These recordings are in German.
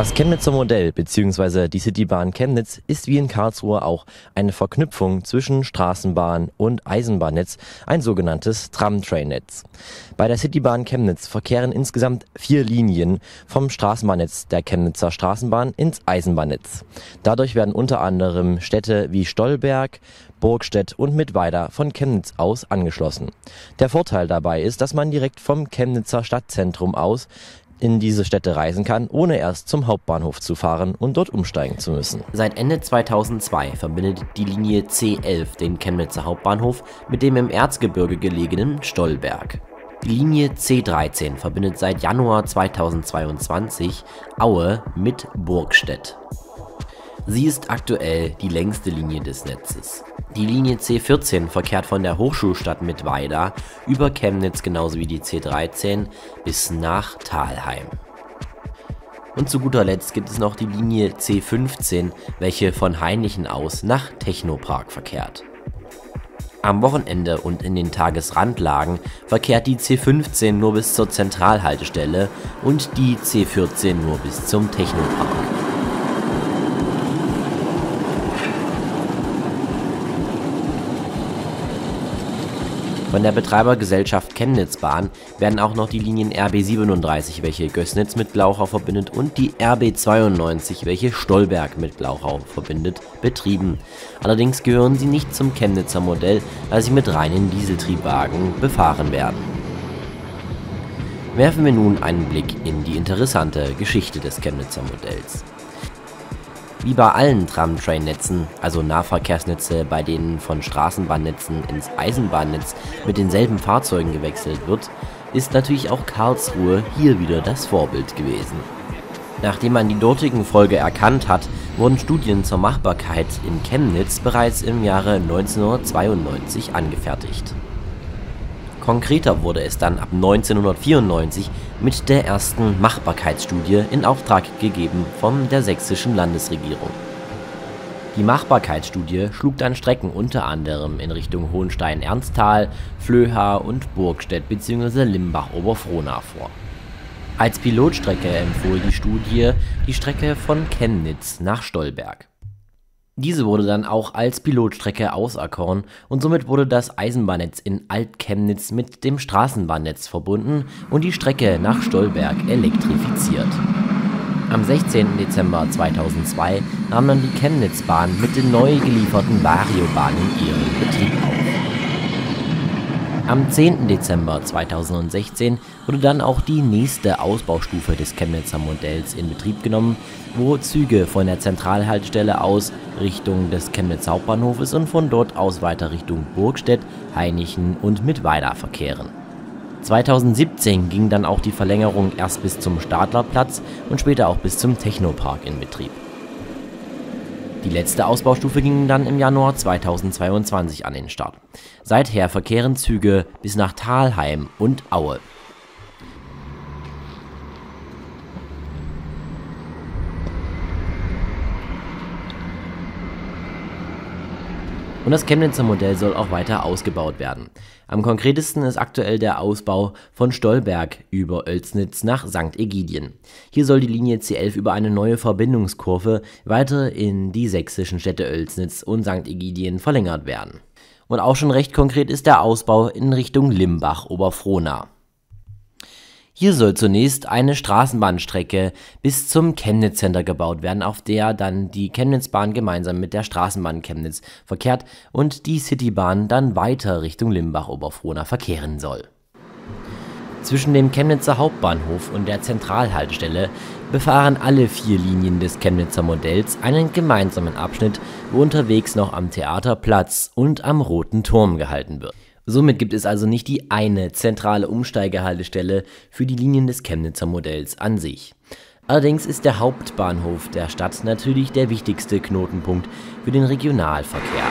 Das Chemnitzer Modell bzw. die Citybahn Chemnitz ist wie in Karlsruhe auch eine Verknüpfung zwischen Straßenbahn und Eisenbahnnetz, ein sogenanntes Tramtrain-Netz. Bei der Citybahn Chemnitz verkehren insgesamt vier Linien vom Straßenbahnnetz der Chemnitzer Straßenbahn ins Eisenbahnnetz. Dadurch werden unter anderem Städte wie Stolberg, Burgstedt und Mittweida von Chemnitz aus angeschlossen. Der Vorteil dabei ist, dass man direkt vom Chemnitzer Stadtzentrum aus in diese Städte reisen kann, ohne erst zum Hauptbahnhof zu fahren und dort umsteigen zu müssen. Seit Ende 2002 verbindet die Linie C11 den Chemnitzer Hauptbahnhof mit dem im Erzgebirge gelegenen Stollberg. Die Linie C13 verbindet seit Januar 2022 Aue mit Burgstedt. Sie ist aktuell die längste Linie des Netzes. Die Linie C14 verkehrt von der Hochschulstadt Mittweida über Chemnitz genauso wie die C13 bis nach Thalheim. Und zu guter Letzt gibt es noch die Linie C15, welche von Hainichen aus nach Technopark verkehrt. Am Wochenende und in den Tagesrandlagen verkehrt die C15 nur bis zur Zentralhaltestelle und die C14 nur bis zum Technopark. Von der Betreibergesellschaft Chemnitzbahn werden auch noch die Linien RB 37, welche Gößnitz mit Glauchau verbindet, und die RB 92, welche Stolberg mit Glauchau verbindet, betrieben. Allerdings gehören sie nicht zum Chemnitzer Modell, da sie mit reinen Dieseltriebwagen befahren werden. Werfen wir nun einen Blick in die interessante Geschichte des Chemnitzer Modells. Wie bei allen Tram-Train-Netzen, also Nahverkehrsnetze, bei denen von Straßenbahnnetzen ins Eisenbahnnetz mit denselben Fahrzeugen gewechselt wird, ist natürlich auch Karlsruhe hier wieder das Vorbild gewesen. Nachdem man die dortigen Folge erkannt hat, wurden Studien zur Machbarkeit in Chemnitz bereits im Jahre 1992 angefertigt Konkreter wurde es dann ab 1994 mit der ersten Machbarkeitsstudie in Auftrag gegeben von der sächsischen Landesregierung. Die Machbarkeitsstudie schlug dann Strecken unter anderem in Richtung Hohenstein-Ernsthal, Flöha und Burgstedt bzw. Limbach-Oberfrohna vor. Als Pilotstrecke empfohl die Studie die Strecke von Chemnitz nach Stolberg diese wurde dann auch als Pilotstrecke auserkoren und somit wurde das Eisenbahnnetz in Alt-Chemnitz mit dem Straßenbahnnetz verbunden und die Strecke nach Stolberg elektrifiziert. Am 16. Dezember 2002 nahm dann die Chemnitzbahn mit den neu gelieferten Variobahnen ihren Betrieb auf. Am 10. Dezember 2016 wurde dann auch die nächste Ausbaustufe des Chemnitzer Modells in Betrieb genommen, wo Züge von der Zentralhaltestelle aus Richtung des Chemnitzer Hauptbahnhofes und von dort aus weiter Richtung Burgstedt, Hainichen und Mittweida verkehren. 2017 ging dann auch die Verlängerung erst bis zum Stadlerplatz und später auch bis zum Technopark in Betrieb die letzte Ausbaustufe ging dann im Januar 2022 an den Start. Seither verkehren Züge bis nach Thalheim und Aue Und das Chemnitzer Modell soll auch weiter ausgebaut werden. Am konkretesten ist aktuell der Ausbau von Stolberg über Oelsnitz nach St. Egidien. Hier soll die Linie C11 über eine neue Verbindungskurve weiter in die sächsischen Städte Oelsnitz und St. Egidien verlängert werden. Und auch schon recht konkret ist der Ausbau in Richtung Limbach-Oberfrohna. Hier soll zunächst eine Straßenbahnstrecke bis zum Chemnitz Center gebaut werden, auf der dann die Chemnitzbahn gemeinsam mit der Straßenbahn Chemnitz verkehrt und die Citybahn dann weiter Richtung Limbach-Oberfrohna verkehren soll. Zwischen dem Chemnitzer Hauptbahnhof und der Zentralhaltestelle befahren alle vier Linien des Chemnitzer Modells einen gemeinsamen Abschnitt, wo unterwegs noch am Theaterplatz und am Roten Turm gehalten wird Somit gibt es also nicht die eine zentrale Umsteigehaltestelle für die Linien des Chemnitzer Modells an sich. Allerdings ist der Hauptbahnhof der Stadt natürlich der wichtigste Knotenpunkt für den Regionalverkehr.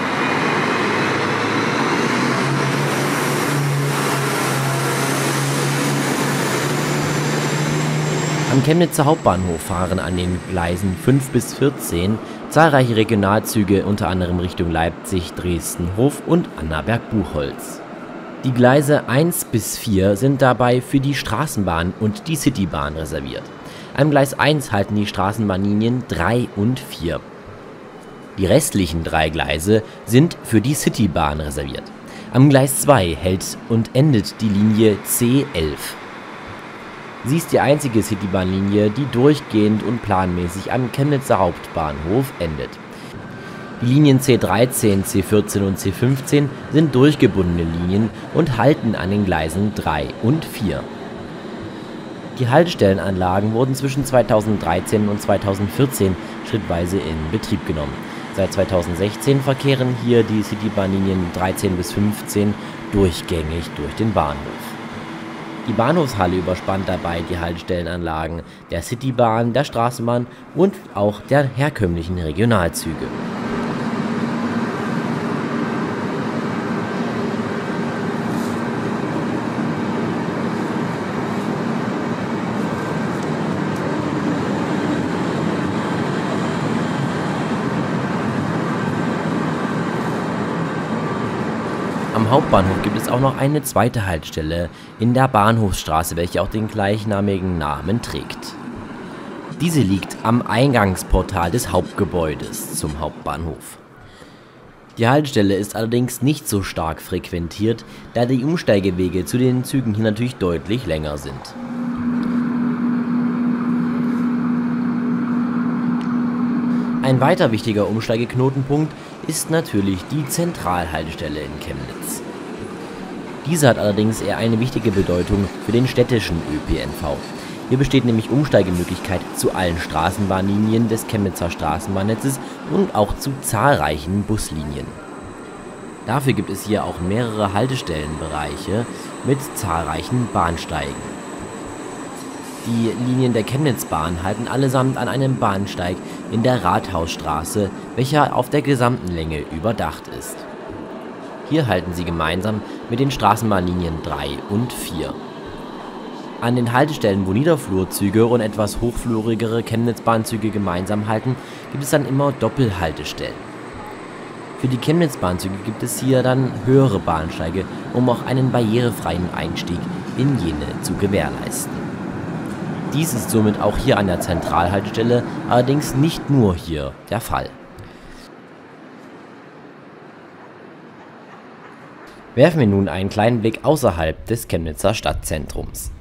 Am Chemnitzer Hauptbahnhof fahren an den Gleisen 5 bis 14 zahlreiche Regionalzüge unter anderem Richtung Leipzig, Dresden, Hof und Annaberg-Buchholz. Die Gleise 1 bis 4 sind dabei für die Straßenbahn und die Citybahn reserviert. Am Gleis 1 halten die Straßenbahnlinien 3 und 4. Die restlichen drei Gleise sind für die Citybahn reserviert. Am Gleis 2 hält und endet die Linie C11. Sie ist die einzige Citybahnlinie, die durchgehend und planmäßig am Chemnitzer Hauptbahnhof endet. Die Linien C13, C14 und C15 sind durchgebundene Linien und halten an den Gleisen 3 und 4. Die Haltestellenanlagen wurden zwischen 2013 und 2014 schrittweise in Betrieb genommen. Seit 2016 verkehren hier die Citybahnlinien 13 bis 15 durchgängig durch den Bahnhof. Die Bahnhofshalle überspannt dabei die Haltestellenanlagen der Citybahn, der Straßenbahn und auch der herkömmlichen Regionalzüge. Hauptbahnhof gibt es auch noch eine zweite Haltestelle in der Bahnhofsstraße, welche auch den gleichnamigen Namen trägt. Diese liegt am Eingangsportal des Hauptgebäudes zum Hauptbahnhof. Die Haltestelle ist allerdings nicht so stark frequentiert, da die Umsteigewege zu den Zügen hier natürlich deutlich länger sind. Ein weiter wichtiger Umsteigeknotenpunkt ist natürlich die Zentralhaltestelle in Chemnitz. Diese hat allerdings eher eine wichtige Bedeutung für den städtischen ÖPNV. Hier besteht nämlich Umsteigemöglichkeit zu allen Straßenbahnlinien des Chemnitzer Straßenbahnnetzes und auch zu zahlreichen Buslinien. Dafür gibt es hier auch mehrere Haltestellenbereiche mit zahlreichen Bahnsteigen. Die Linien der Chemnitzbahn halten allesamt an einem Bahnsteig in der Rathausstraße, welcher auf der gesamten Länge überdacht ist. Hier halten sie gemeinsam mit den Straßenbahnlinien 3 und 4. An den Haltestellen, wo Niederflurzüge und etwas hochflurigere Chemnitzbahnzüge gemeinsam halten, gibt es dann immer Doppelhaltestellen. Für die Chemnitzbahnzüge gibt es hier dann höhere Bahnsteige, um auch einen barrierefreien Einstieg in jene zu gewährleisten. Dies ist somit auch hier an der Zentralhaltestelle, allerdings nicht nur hier der Fall. Werfen wir nun einen kleinen Blick außerhalb des Chemnitzer Stadtzentrums.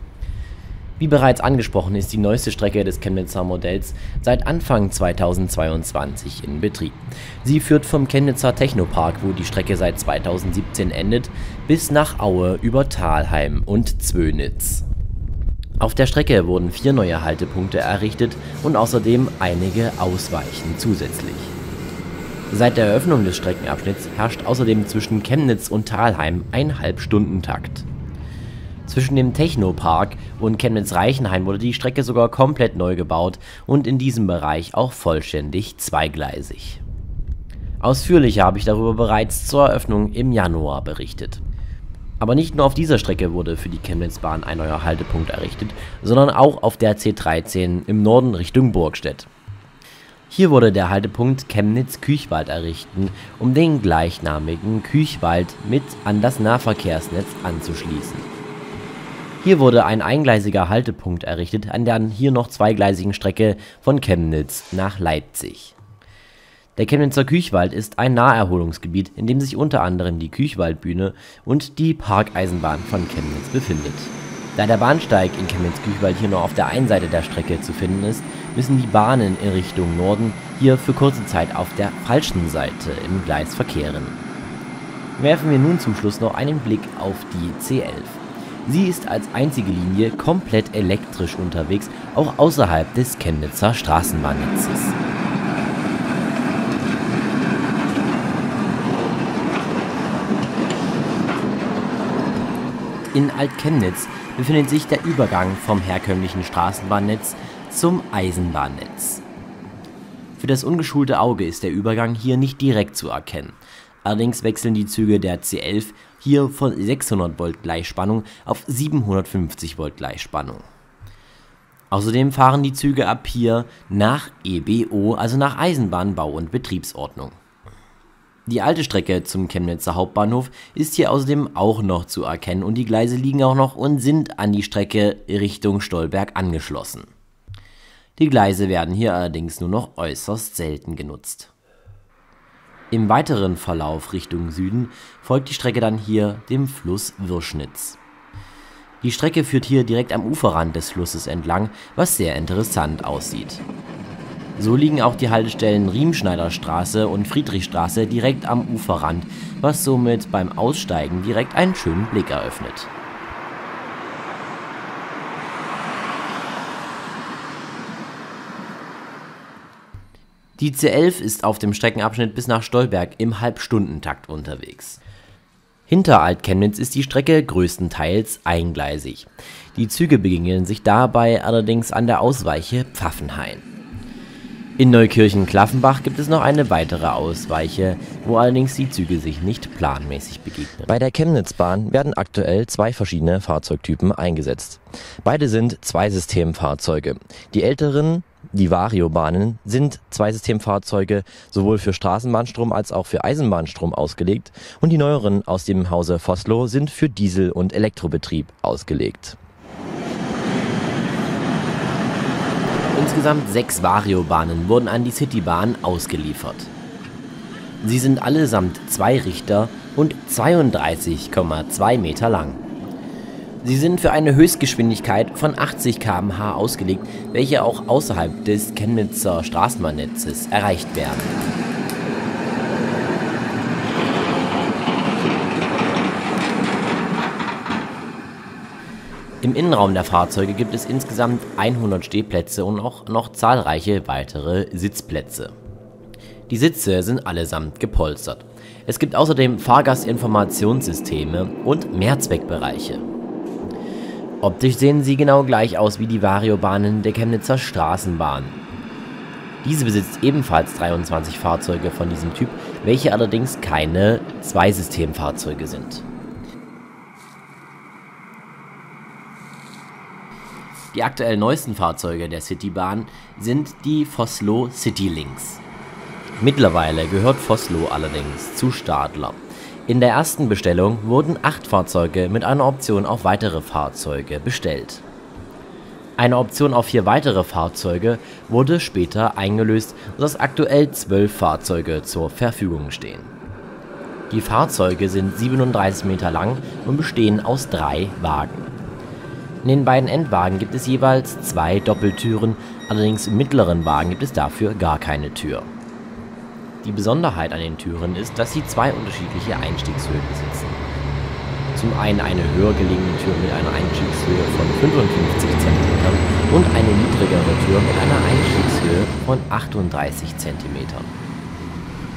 Wie bereits angesprochen ist die neueste Strecke des Chemnitzer Modells seit Anfang 2022 in Betrieb. Sie führt vom Chemnitzer Technopark, wo die Strecke seit 2017 endet, bis nach Aue über Thalheim und Zwönitz. Auf der Strecke wurden vier neue Haltepunkte errichtet und außerdem einige Ausweichen zusätzlich. Seit der Eröffnung des Streckenabschnitts herrscht außerdem zwischen Chemnitz und Thalheim ein Halbstundentakt. Zwischen dem Technopark und Chemnitz-Reichenheim wurde die Strecke sogar komplett neu gebaut und in diesem Bereich auch vollständig zweigleisig. Ausführlicher habe ich darüber bereits zur Eröffnung im Januar berichtet aber nicht nur auf dieser Strecke wurde für die Chemnitzbahn ein neuer Haltepunkt errichtet, sondern auch auf der C13 im Norden Richtung Burgstedt. Hier wurde der Haltepunkt Chemnitz-Küchwald errichten, um den gleichnamigen Küchwald mit an das Nahverkehrsnetz anzuschließen. Hier wurde ein eingleisiger Haltepunkt errichtet an der hier noch zweigleisigen Strecke von Chemnitz nach Leipzig der Chemnitzer Küchwald ist ein Naherholungsgebiet, in dem sich unter anderem die Küchwaldbühne und die Parkeisenbahn von Chemnitz befindet. Da der Bahnsteig in Chemnitz-Küchwald hier nur auf der einen Seite der Strecke zu finden ist, müssen die Bahnen in Richtung Norden hier für kurze Zeit auf der falschen Seite im Gleis verkehren. Werfen wir nun zum Schluss noch einen Blick auf die C11. Sie ist als einzige Linie komplett elektrisch unterwegs, auch außerhalb des Chemnitzer Straßenbahnnetzes. In Altchemnitz befindet sich der Übergang vom herkömmlichen Straßenbahnnetz zum Eisenbahnnetz. Für das ungeschulte Auge ist der Übergang hier nicht direkt zu erkennen. Allerdings wechseln die Züge der C11 hier von 600 Volt Gleichspannung auf 750 Volt Gleichspannung. Außerdem fahren die Züge ab hier nach EBO, also nach Eisenbahnbau und Betriebsordnung. Die alte Strecke zum Chemnitzer Hauptbahnhof ist hier außerdem auch noch zu erkennen und die Gleise liegen auch noch und sind an die Strecke Richtung Stolberg angeschlossen. Die Gleise werden hier allerdings nur noch äußerst selten genutzt. Im weiteren Verlauf Richtung Süden folgt die Strecke dann hier dem Fluss Wirschnitz. Die Strecke führt hier direkt am Uferrand des Flusses entlang, was sehr interessant aussieht. So liegen auch die Haltestellen Riemschneiderstraße und Friedrichstraße direkt am Uferrand, was somit beim Aussteigen direkt einen schönen Blick eröffnet. Die C11 ist auf dem Streckenabschnitt bis nach Stolberg im Halbstundentakt unterwegs. Hinter Alt-Chemnitz ist die Strecke größtenteils eingleisig. Die Züge begegnen sich dabei allerdings an der Ausweiche Pfaffenhain. In Neukirchen-Klaffenbach gibt es noch eine weitere Ausweiche, wo allerdings die Züge sich nicht planmäßig begegnen. Bei der Chemnitzbahn werden aktuell zwei verschiedene Fahrzeugtypen eingesetzt. Beide sind Zweisystemfahrzeuge. Die älteren die Variobahnen sind Zweisystemfahrzeuge sowohl für Straßenbahnstrom als auch für Eisenbahnstrom ausgelegt und die neueren aus dem Hause Vossloh sind für Diesel und Elektrobetrieb ausgelegt. Insgesamt sechs Variobahnen wurden an die Citybahn ausgeliefert. Sie sind allesamt Zweirichter und 32,2 Meter lang. Sie sind für eine Höchstgeschwindigkeit von 80 km/h ausgelegt, welche auch außerhalb des Chemnitzer Straßenbahnnetzes erreicht werden. Im Innenraum der Fahrzeuge gibt es insgesamt 100 Stehplätze und auch noch zahlreiche weitere Sitzplätze. Die Sitze sind allesamt gepolstert. Es gibt außerdem Fahrgastinformationssysteme und Mehrzweckbereiche. Optisch sehen sie genau gleich aus wie die Variobahnen der Chemnitzer Straßenbahn. Diese besitzt ebenfalls 23 Fahrzeuge von diesem Typ, welche allerdings keine Zweisystemfahrzeuge sind. Die aktuell neuesten Fahrzeuge der Citybahn sind die Vossloh Citylinks. Mittlerweile gehört Vossloh allerdings zu Stadler. In der ersten Bestellung wurden acht Fahrzeuge mit einer Option auf weitere Fahrzeuge bestellt. Eine Option auf vier weitere Fahrzeuge wurde später eingelöst, sodass aktuell zwölf Fahrzeuge zur Verfügung stehen. Die Fahrzeuge sind 37 Meter lang und bestehen aus drei Wagen. In den beiden Endwagen gibt es jeweils zwei Doppeltüren, allerdings im mittleren Wagen gibt es dafür gar keine Tür die Besonderheit an den Türen ist, dass sie zwei unterschiedliche Einstiegshöhen besitzen. Zum einen eine höher gelegene Tür mit einer Einstiegshöhe von 55 cm und eine niedrigere Tür mit einer Einstiegshöhe von 38 cm.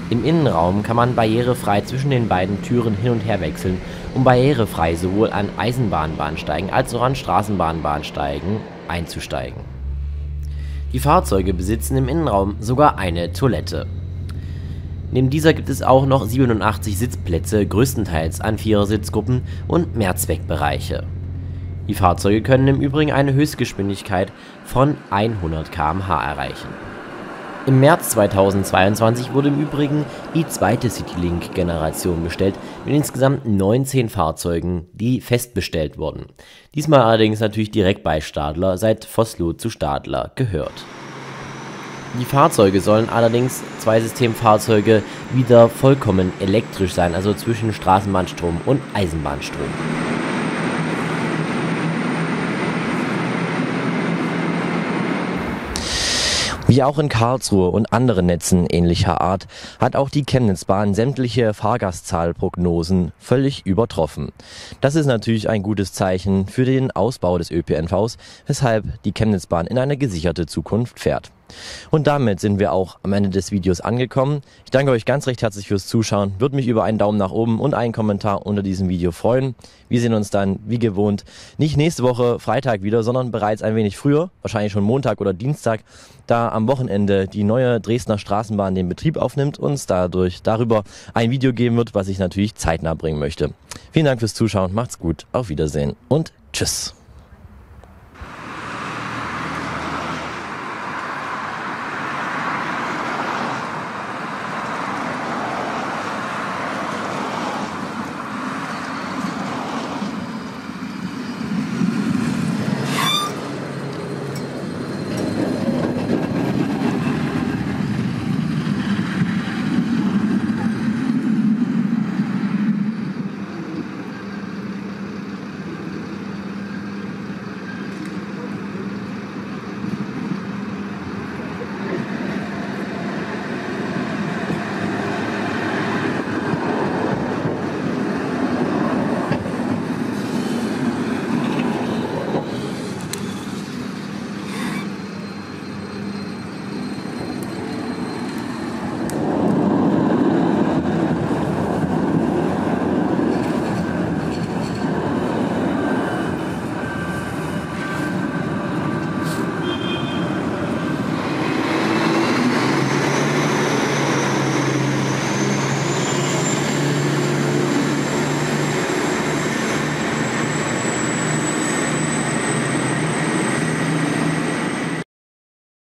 Im Innenraum kann man barrierefrei zwischen den beiden Türen hin und her wechseln, um barrierefrei sowohl an Eisenbahnbahnsteigen als auch an Straßenbahnbahnsteigen einzusteigen. Die Fahrzeuge besitzen im Innenraum sogar eine Toilette Neben dieser gibt es auch noch 87 Sitzplätze, größtenteils an Vierersitzgruppen und Mehrzweckbereiche. Die Fahrzeuge können im Übrigen eine Höchstgeschwindigkeit von 100 km/h erreichen. Im März 2022 wurde im Übrigen die zweite Citylink-Generation bestellt mit insgesamt 19 Fahrzeugen, die festbestellt wurden. Diesmal allerdings natürlich direkt bei Stadler, seit Vossloh zu Stadler gehört die Fahrzeuge sollen allerdings Zweisystemfahrzeuge wieder vollkommen elektrisch sein, also zwischen Straßenbahnstrom und Eisenbahnstrom. Wie auch in Karlsruhe und anderen Netzen ähnlicher Art hat auch die Chemnitzbahn sämtliche Fahrgastzahlprognosen völlig übertroffen. Das ist natürlich ein gutes Zeichen für den Ausbau des ÖPNVs, weshalb die Chemnitzbahn in eine gesicherte Zukunft fährt. Und damit sind wir auch am Ende des Videos angekommen. Ich danke euch ganz recht herzlich fürs Zuschauen. Würde mich über einen Daumen nach oben und einen Kommentar unter diesem Video freuen. Wir sehen uns dann, wie gewohnt, nicht nächste Woche Freitag wieder, sondern bereits ein wenig früher, wahrscheinlich schon Montag oder Dienstag, da am Wochenende die neue Dresdner Straßenbahn den Betrieb aufnimmt und es dadurch darüber ein Video geben wird, was ich natürlich zeitnah bringen möchte. Vielen Dank fürs Zuschauen, macht's gut, auf Wiedersehen und tschüss.